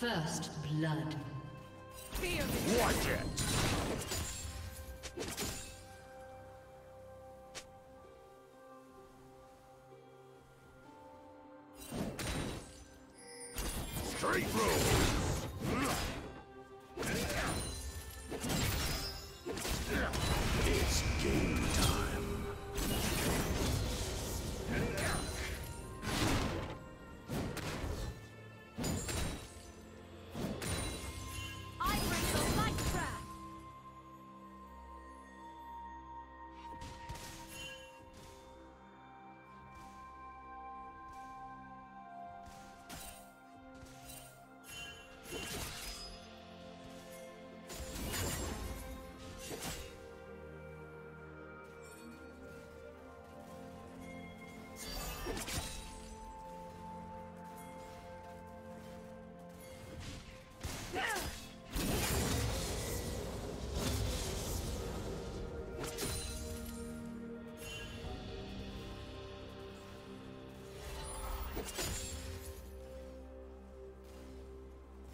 First blood. Watch it!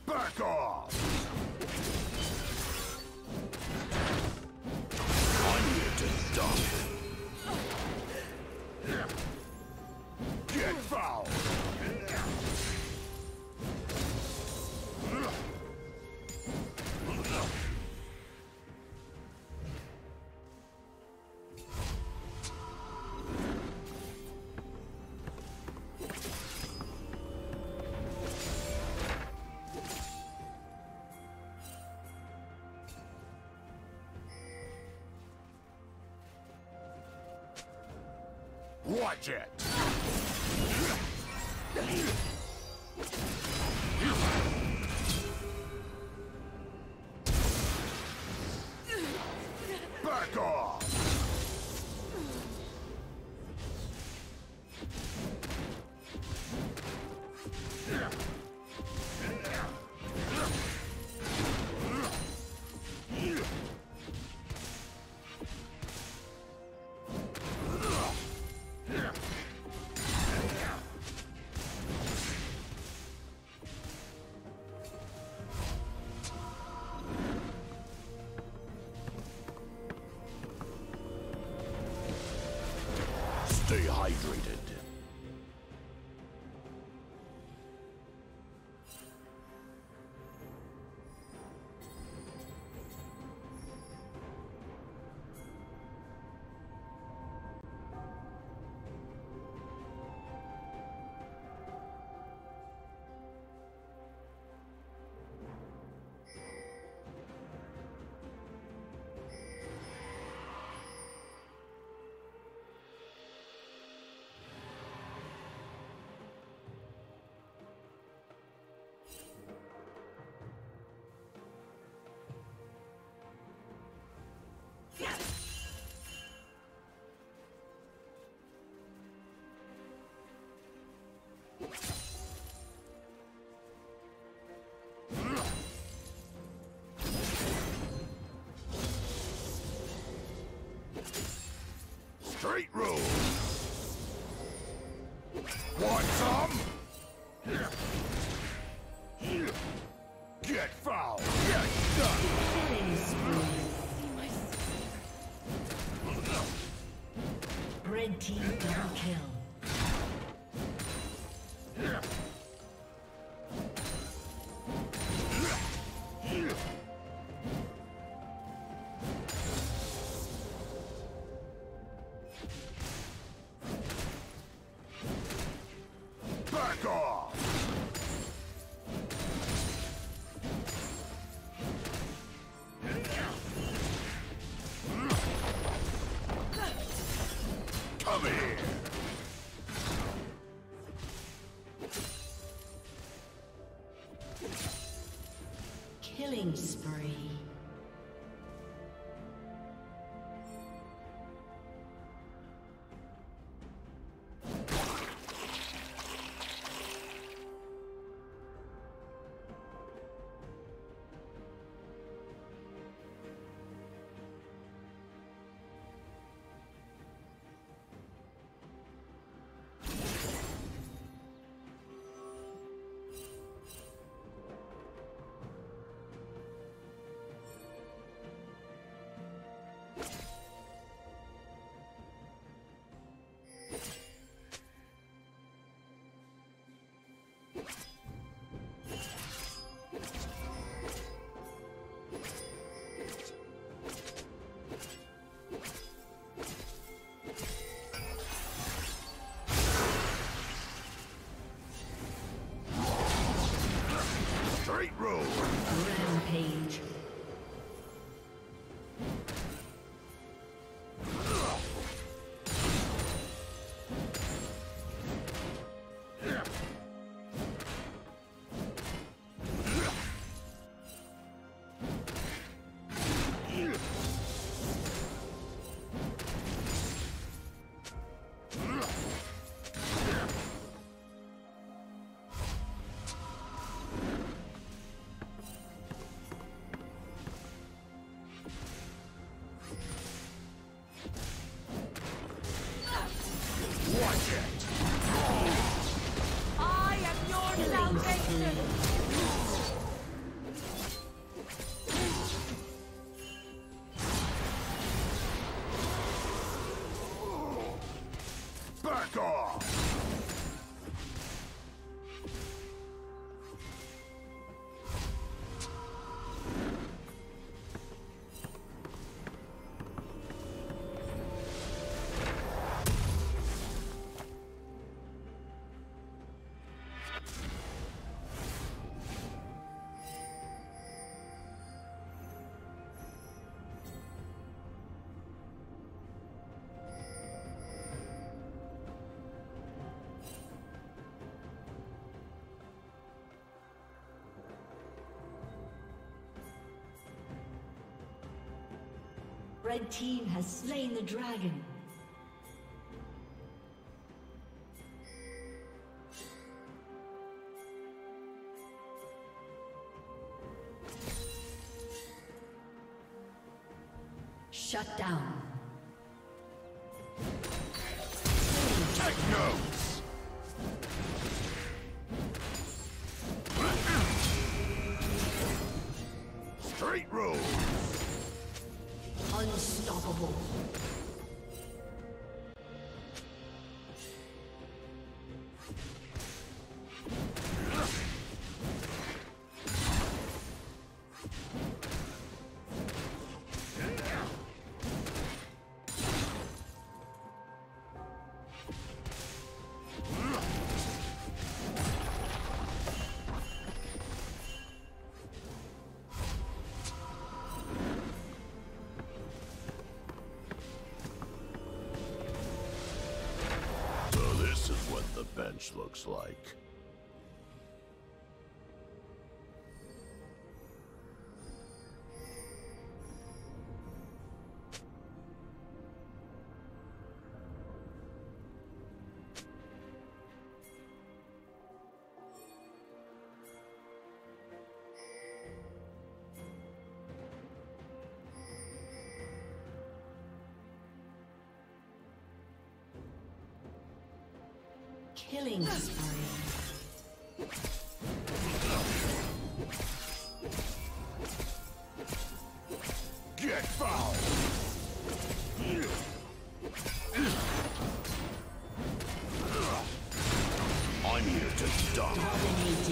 Back off! Here to dump. Watch it! Stay hydrated. Straight rules. Want some? Get foul. Get done. Red team double kill. Killing Red team has slain the dragon. Shut down. Take the bench looks like. Killing spree. Get foul! I'm here to die.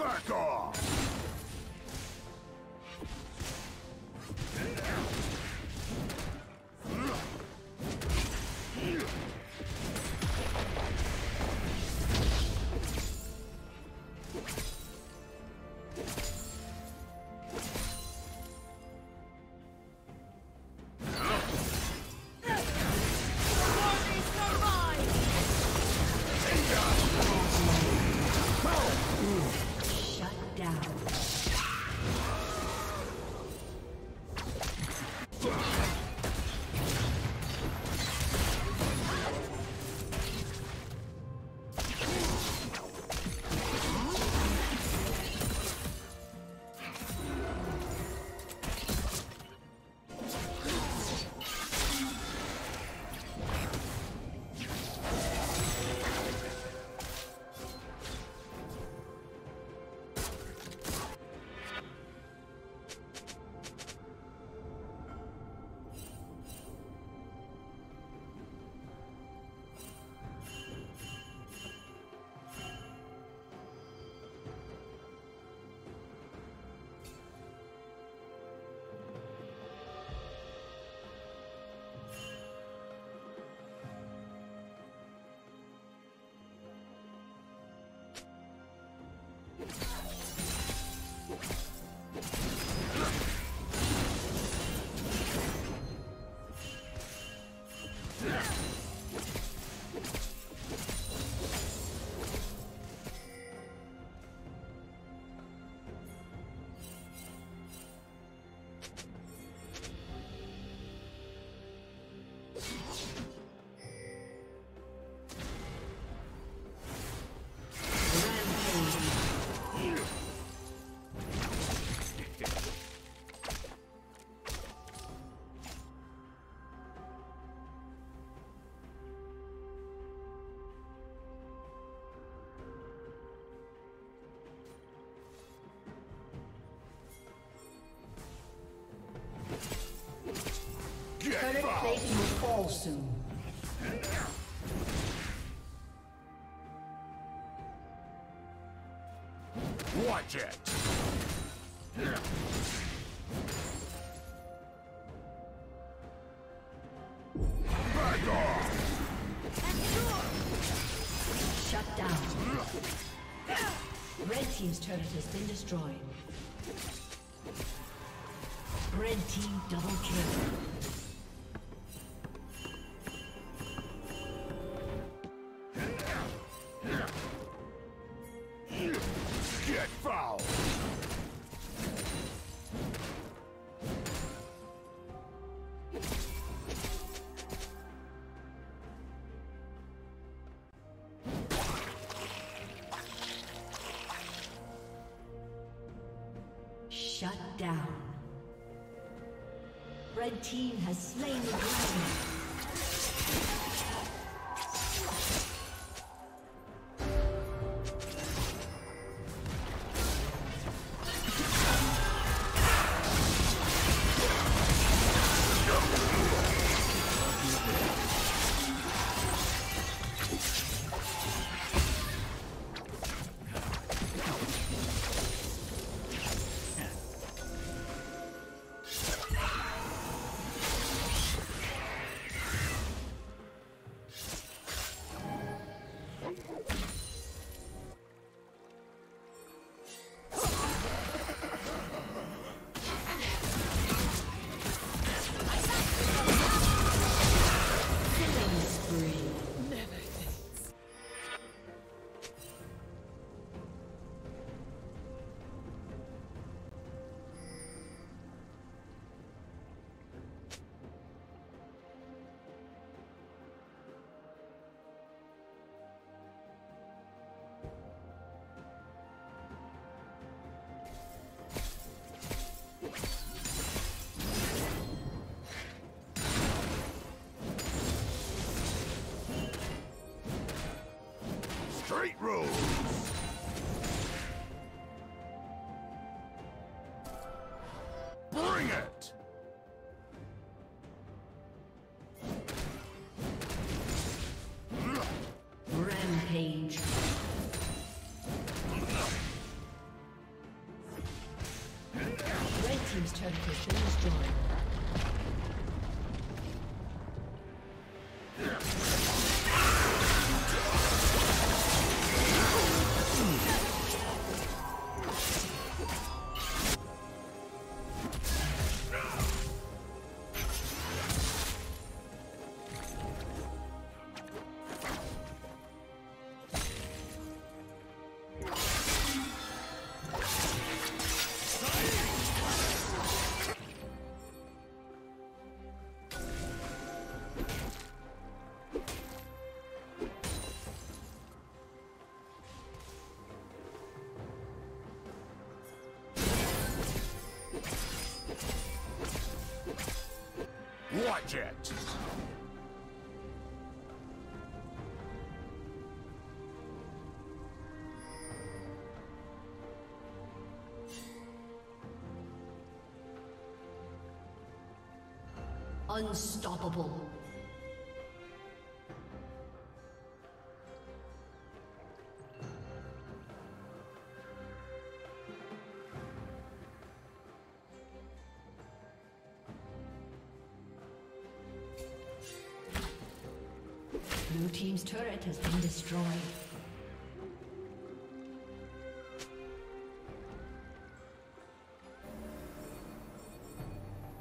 Back off! Soon. Watch it! Back off! Shut down. Red Team's turret has been destroyed. Red Team double kill. Straight rules! Bring it! It! Unstoppable. Turret has been destroyed.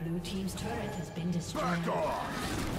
Blue Team's turret has been destroyed. Back off!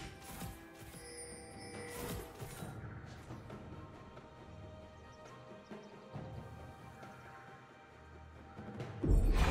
Yeah.